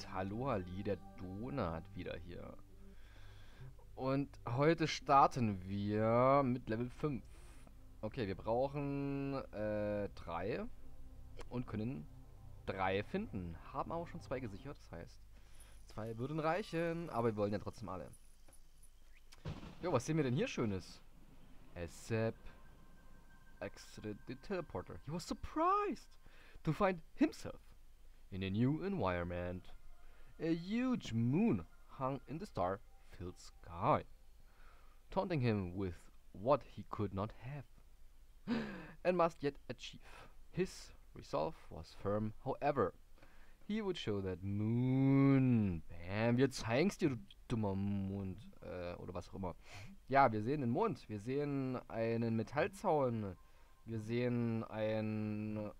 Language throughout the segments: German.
Und hallo Ali, der Donut wieder hier. Und heute starten wir mit Level 5. Okay, wir brauchen äh, und können drei finden. Haben aber schon zwei gesichert, das heißt, zwei würden reichen, aber wir wollen ja trotzdem alle. Jo, was sehen wir denn hier Schönes? Accept exited the teleporter. He was surprised to find himself in a new environment. A huge moon hung in the star-filled sky, taunting him with what he could not have and must yet achieve. His resolve was firm, however. He would show that moon. Bam, wir zeigen's dir, du dummer Mond. Äh, oder was auch immer. Ja, wir sehen den Mond. Wir sehen einen Metallzaun. Wir sehen ein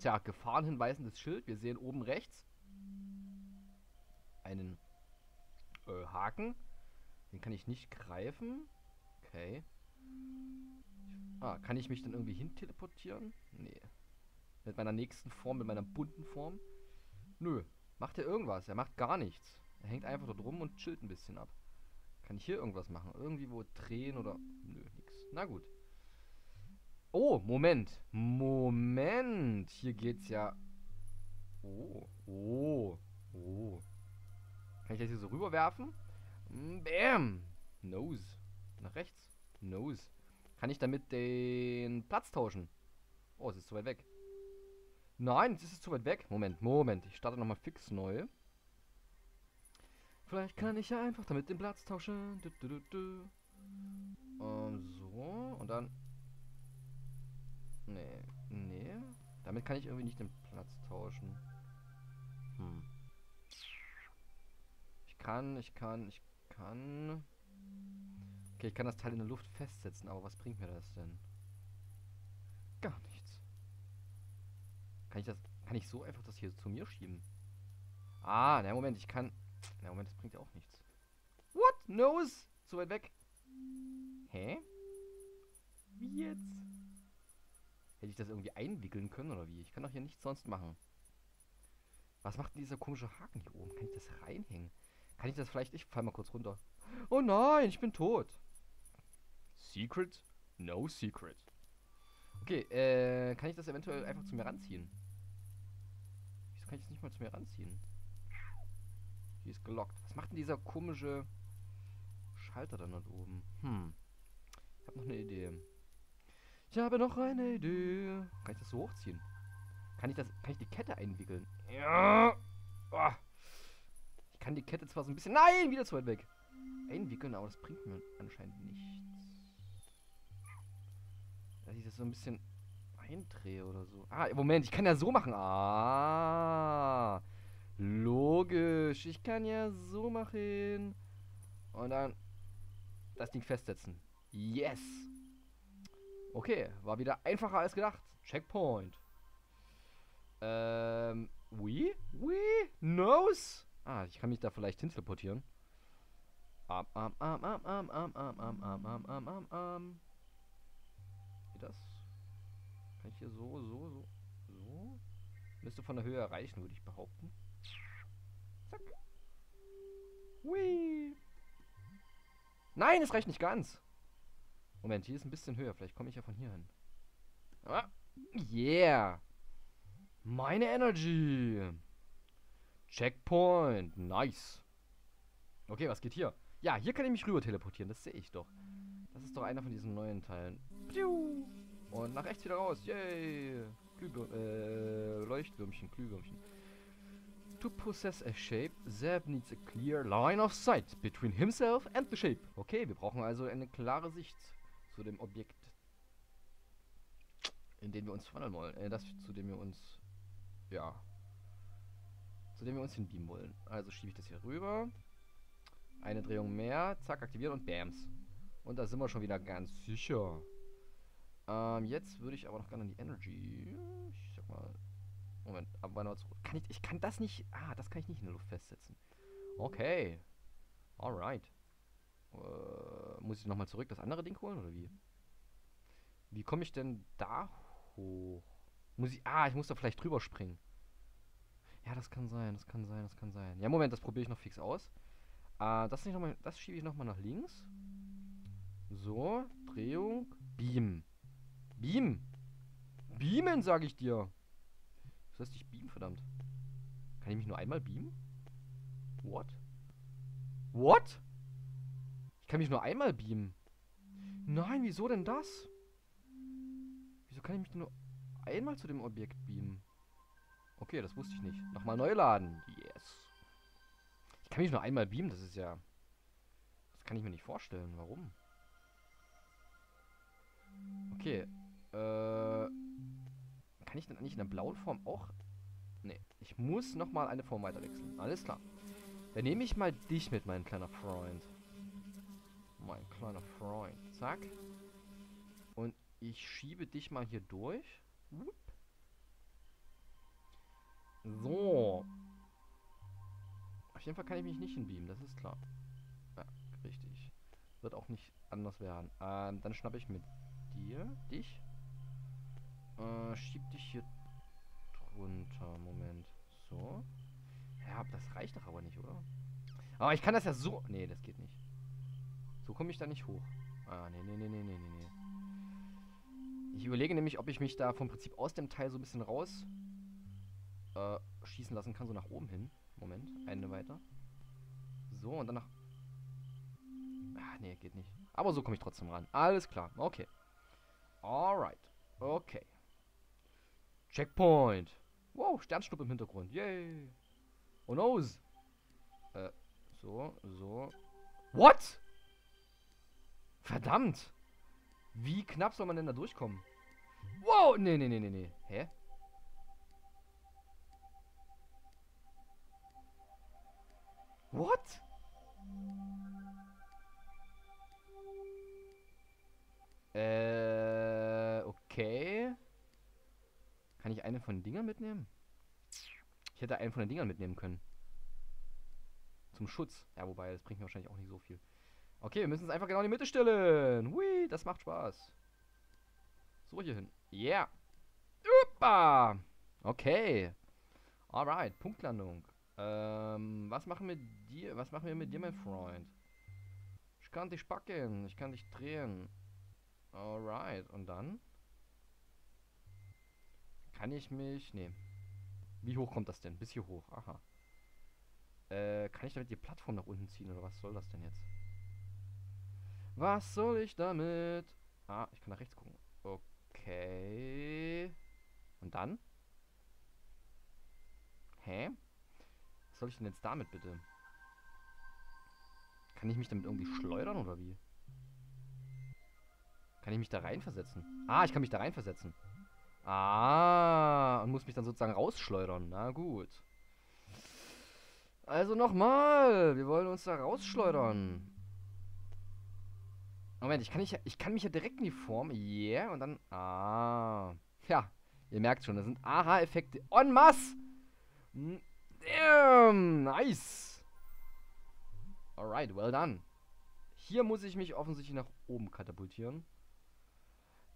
tja, gefahrenhinweisendes Schild. Wir sehen oben rechts einen äh, Haken. Den kann ich nicht greifen. Okay. Ah, kann ich mich dann irgendwie hin teleportieren? Nee. Mit meiner nächsten Form, mit meiner bunten Form? Nö. Macht er irgendwas? Er macht gar nichts. Er hängt einfach dort rum und chillt ein bisschen ab. Kann ich hier irgendwas machen? Irgendwie wo drehen oder... Nö, nix. Na gut. Oh, Moment. Moment. Hier geht's ja... Oh, oh, oh. Kann ich das hier so rüberwerfen? Mm, Bam. Nose. Nach rechts. Nose. Kann ich damit den Platz tauschen? Oh, es ist zu weit weg. Nein, es ist zu weit weg. Moment, Moment. Ich starte nochmal fix neu. Vielleicht kann ich ja einfach damit den Platz tauschen. Du, du, du, du. Ähm, so. Und dann... Nee, nee. Damit kann ich irgendwie nicht den Platz tauschen. Hm. Ich kann, ich kann, ich kann... Okay, ich kann das Teil in der Luft festsetzen, aber was bringt mir das denn? Gar nichts. Kann ich das, kann ich so einfach das hier zu mir schieben? Ah, na Moment, ich kann... Na Moment, das bringt ja auch nichts. What? Nose? Zu weit weg. Hä? Wie jetzt? Hätte ich das irgendwie einwickeln können oder wie? Ich kann doch hier nichts sonst machen. Was macht denn dieser komische Haken hier oben? Kann ich das reinhängen? Kann ich das vielleicht... Ich fall mal kurz runter. Oh nein, ich bin tot. Secret? No secret. Okay, äh, kann ich das eventuell einfach zu mir ranziehen? Wieso kann ich das nicht mal zu mir ranziehen? Hier ist gelockt. Was macht denn dieser komische Schalter dann dort oben? Hm. Ich habe noch eine Idee. Ich habe noch eine Idee. Kann ich das so hochziehen? Kann ich das, kann ich die Kette einwickeln? Ja. Oh. Kann die Kette zwar so ein bisschen, nein, wieder zu weit weg. Einwickeln, aber das bringt mir anscheinend nichts. Dass ich das so ein bisschen eindrehe oder so. Ah, Moment, ich kann ja so machen. Ah. Logisch. Ich kann ja so machen. Und dann das Ding festsetzen. Yes. Okay, war wieder einfacher als gedacht. Checkpoint. Ähm, we? We? Nose? Ah, ich kann mich da vielleicht hin teleportieren. Am, am, am, am, am, am, am, am, am, am, am, am, am. Wie das? Kann ich hier so, so, so, so? Müsste von der Höhe erreichen, würde ich behaupten. Zack. Hui. Nein, es reicht nicht ganz. Moment, hier ist ein bisschen höher. Vielleicht komme ich ja von hier hin. Ah, yeah. Meine Energy. Checkpoint. Nice. Okay, was geht hier? Ja, hier kann ich mich rüber teleportieren. Das sehe ich doch. Das ist doch einer von diesen neuen Teilen. Und nach rechts wieder raus. Yay. Glühbir äh, Leuchtwürmchen, Glühwürmchen. To possess a shape, Zeb needs a clear line of sight between himself and the shape. Okay, wir brauchen also eine klare Sicht zu dem Objekt, in dem wir uns verwandeln wollen. Äh, das, zu dem wir uns, ja, zu dem wir uns hinbeamen wollen. Also schiebe ich das hier rüber. Eine Drehung mehr, zack, aktivieren und bams. Und da sind wir schon wieder ganz sicher. Ähm, jetzt würde ich aber noch gerne die Energy, ich sag mal, Moment, aber wann kann ich, ich kann das nicht, ah, das kann ich nicht in der Luft festsetzen. Okay. Alright. Äh, muss ich nochmal zurück das andere Ding holen, oder wie? Wie komme ich denn da hoch? Muss ich, ah, ich muss da vielleicht drüber springen. Ja, das kann sein, das kann sein, das kann sein. Ja, Moment, das probiere ich noch fix aus. Äh, das, das schiebe ich nochmal nach links. So, Drehung, Beam. Beam! Beamen, sage ich dir! Was heißt ich beam, verdammt? Kann ich mich nur einmal beamen? What? What? Ich kann mich nur einmal beamen. Nein, wieso denn das? Wieso kann ich mich nur einmal zu dem Objekt beamen? Okay, das wusste ich nicht. Nochmal neu laden. Yes. Ich kann mich nur einmal beamen, das ist ja... Das kann ich mir nicht vorstellen. Warum? Okay. Äh... Kann ich denn eigentlich in der blauen Form auch... Nee, ich muss nochmal eine Form weiter wechseln. Alles klar. Dann nehme ich mal dich mit, mein kleiner Freund. Mein kleiner Freund. Zack. Und ich schiebe dich mal hier durch. So. Auf jeden Fall kann ich mich nicht hinbeamen, das ist klar. Ja, richtig. Wird auch nicht anders werden. Ähm, dann schnappe ich mit dir, dich. Äh, schieb dich hier drunter. Moment. So. Ja, das reicht doch aber nicht, oder? Aber ich kann das ja so... Nee, das geht nicht. So komme ich da nicht hoch. Ah, nee, nee, nee, nee, nee, nee. Ich überlege nämlich, ob ich mich da vom Prinzip aus dem Teil so ein bisschen raus äh, schießen lassen kann, so nach oben hin. Moment, eine weiter. So, und dann nach... Ah, nee, geht nicht. Aber so komme ich trotzdem ran. Alles klar, okay. Alright, okay. Checkpoint. Wow, Sternschnuppe im Hintergrund. Yay. Oh noes. Äh, so, so. What? Verdammt. Wie knapp soll man denn da durchkommen? Wow, nee, nee, nee, nee, nee. Hä? What? Äh, okay. Kann ich eine von den Dingern mitnehmen? Ich hätte einen von den Dingern mitnehmen können. Zum Schutz. Ja, wobei, das bringt mir wahrscheinlich auch nicht so viel. Okay, wir müssen es einfach genau in die Mitte stellen. Hui, das macht Spaß. So, hier hin. Yeah. Uppa. Okay. Alright, Punktlandung. Ähm, was machen wir dir? Was machen wir mit dir, mein Freund? Ich kann dich packen. Ich kann dich drehen. Alright. Und dann? Kann ich mich... Nee. Wie hoch kommt das denn? Bis hier hoch. Aha. Äh, kann ich damit die Plattform nach unten ziehen? Oder was soll das denn jetzt? Was soll ich damit? Ah, ich kann nach rechts gucken. Okay. Und dann? Hä? Was soll ich denn jetzt damit bitte? Kann ich mich damit irgendwie schleudern oder wie? Kann ich mich da reinversetzen? Ah, ich kann mich da reinversetzen. Ah, und muss mich dann sozusagen rausschleudern. Na gut. Also nochmal. Wir wollen uns da rausschleudern. Moment, ich kann, nicht, ich kann mich ja direkt in die Form. Yeah, und dann... Ah. Ja, ihr merkt schon, das sind Aha-Effekte en masse. Damn, nice. Alright, well done. Hier muss ich mich offensichtlich nach oben katapultieren.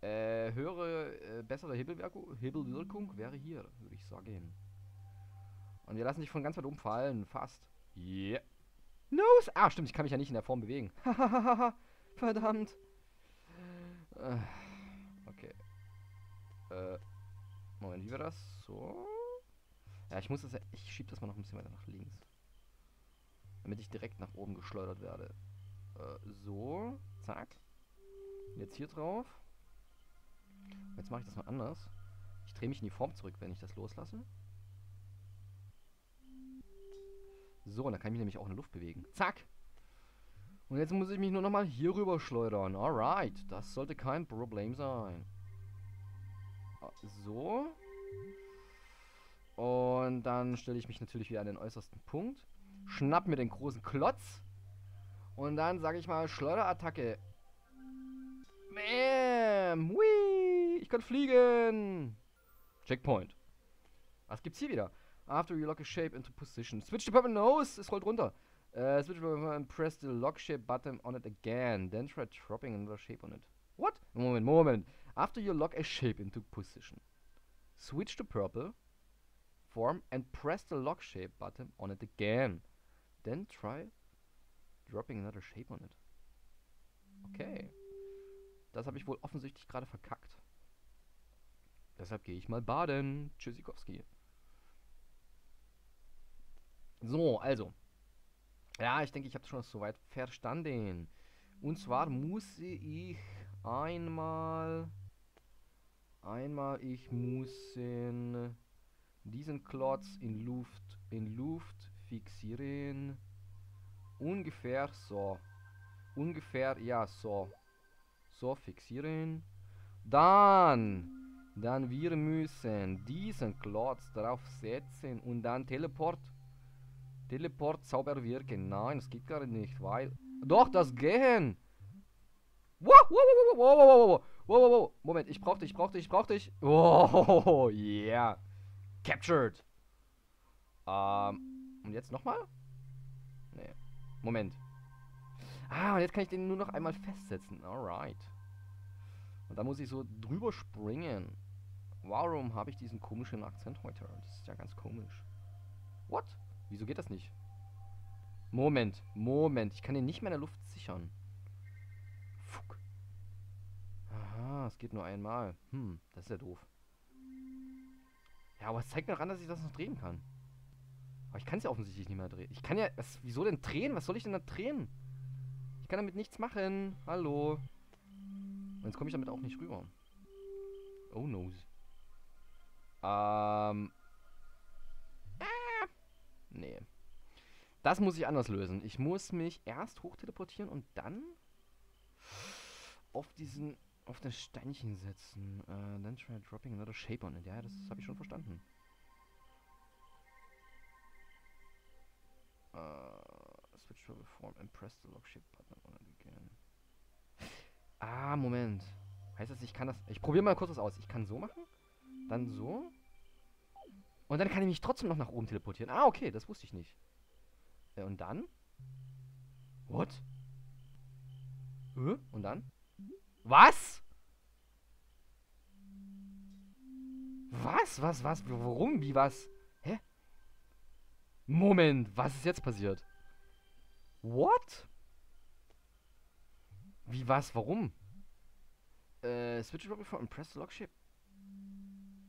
Äh, höhere, äh, bessere Hebelwirkung, wäre hier, würde ich sagen. Und wir lassen dich von ganz weit oben fallen. Fast. Yeah. No. Ah, stimmt, ich kann mich ja nicht in der Form bewegen. Verdammt. Äh, okay. Äh, Moment, wie war das? So. Ja, ich muss das ja. Ich schieb das mal noch ein bisschen weiter nach links. Damit ich direkt nach oben geschleudert werde. Äh, so. Zack. Jetzt hier drauf. Jetzt mache ich das mal anders. Ich drehe mich in die Form zurück, wenn ich das loslasse. So, und dann kann ich mich nämlich auch in der Luft bewegen. Zack! Und jetzt muss ich mich nur nochmal hier rüber schleudern. Alright, das sollte kein Problem sein. Ah, so. Und dann stelle ich mich natürlich wieder an den äußersten Punkt. Schnapp mir den großen Klotz. Und dann sage ich mal Schleuderattacke. Bam! Whee! Ich kann fliegen! Checkpoint. Was gibt's hier wieder? After you lock a shape into position. Switch to purple nose. Es rollt runter. Uh, switch to and press the lock shape button on it again. Then try dropping another shape on it. What? Moment, Moment. After you lock a shape into position. Switch to purple. Form and press the lock shape button on it again. Then try dropping another shape on it. Okay. Das habe ich wohl offensichtlich gerade verkackt. Deshalb gehe ich mal baden. Tschüssikowski. So, also. Ja, ich denke, ich habe schon soweit verstanden. Und zwar muss ich einmal... Einmal, ich muss in diesen Klotz in Luft, in Luft fixieren. Ungefähr so. Ungefähr, ja, so. So, fixieren. Dann, dann wir müssen diesen Klotz drauf setzen und dann Teleport. Teleport Zauber wirken. Nein, das geht gar nicht, weil... Doch, das gehen! Wow, wow, wow, wow, wow, wow, wow, wow, wow, Moment, ich brauch dich, ich brauch dich, ich brauch dich. Oh, yeah. Captured. Ähm, und jetzt nochmal? Nee. Moment. Ah, und jetzt kann ich den nur noch einmal festsetzen. Alright. Und da muss ich so drüber springen. Warum habe ich diesen komischen Akzent heute? Das ist ja ganz komisch. What? Wieso geht das nicht? Moment, Moment. Ich kann den nicht mehr in der Luft sichern. Fuck. Aha, es geht nur einmal. Hm, das ist ja doof. Ja, aber es zeigt mir doch an, dass ich das noch drehen kann. Aber ich kann es ja offensichtlich nicht mehr drehen. Ich kann ja... Was, wieso denn drehen? Was soll ich denn da drehen? Ich kann damit nichts machen. Hallo. Und jetzt komme ich damit auch nicht rüber. Oh no. Ähm. Ah. Nee. Das muss ich anders lösen. Ich muss mich erst hochteleportieren und dann auf diesen auf das Steinchen setzen. Uh, then try dropping another shape on it. Ja, das habe ich schon verstanden. Uh, switch to form and press the lock shape button on it again. Ah, Moment. Heißt das, ich kann das... Ich probiere mal kurz was aus. Ich kann so machen. Dann so. Und dann kann ich mich trotzdem noch nach oben teleportieren. Ah, okay, das wusste ich nicht. Äh, und dann? What? Äh? Und dann? Was? Was? Was? Was? Warum? Wie was? Hä? Moment, was ist jetzt passiert? What? Wie was? Warum? Äh, switch Rocket for Impress Lock Ship.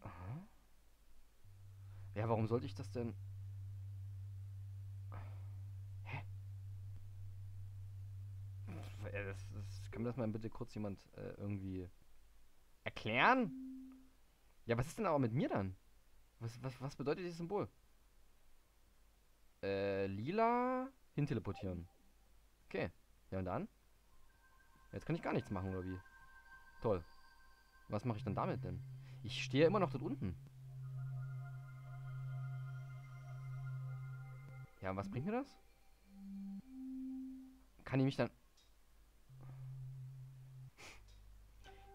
Aha. Ja, warum sollte ich das denn? Hä? Äh, das, das, kann mir das mal bitte kurz jemand äh, irgendwie erklären? Ja, was ist denn aber mit mir dann? Was, was, was bedeutet dieses Symbol? Äh, lila hinteleportieren. Okay. Ja, und dann? Jetzt kann ich gar nichts machen, oder wie? Toll. Was mache ich dann damit denn? Ich stehe immer noch dort unten. Ja, was bringt mir das? Kann ich mich dann...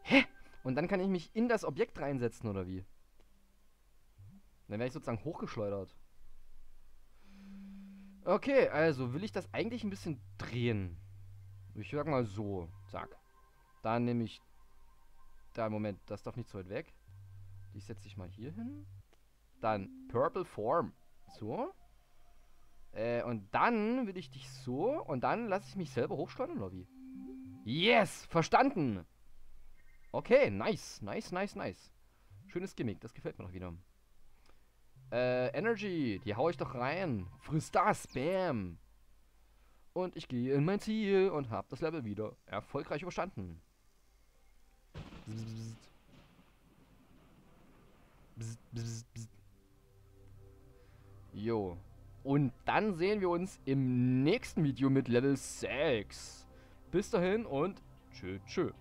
Hä? Und dann kann ich mich in das Objekt reinsetzen, oder wie? Dann werde ich sozusagen hochgeschleudert. Okay, also will ich das eigentlich ein bisschen drehen. Ich sag mal so. Zack. Dann nehme ich... Da, Moment, das darf nicht so weit weg. Die setze ich mal hier hin. Dann Purple Form. So. Äh, und dann will ich dich so. Und dann lasse ich mich selber hochschleudern, oder wie? Yes! Verstanden! Okay, nice. Nice, nice, nice. Schönes Gimmick, das gefällt mir doch wieder. Äh, Energy, die hau ich doch rein. Friss das, bam. Und ich gehe in mein Ziel und habe das Level wieder erfolgreich überstanden. Bzzt, bzzt, bzzt. Jo. Und dann sehen wir uns im nächsten Video mit Level 6. Bis dahin und tschö tschö.